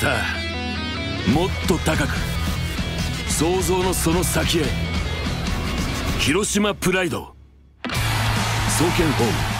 さあもっと高く。想像のその先へ。広島プライド。創建ホーム